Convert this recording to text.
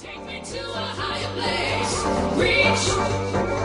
Take me to a higher place. Reach.